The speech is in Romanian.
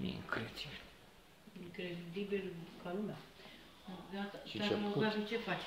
Incredibil. Incredibil ca lumea. Gata, Și dar ce ce faci?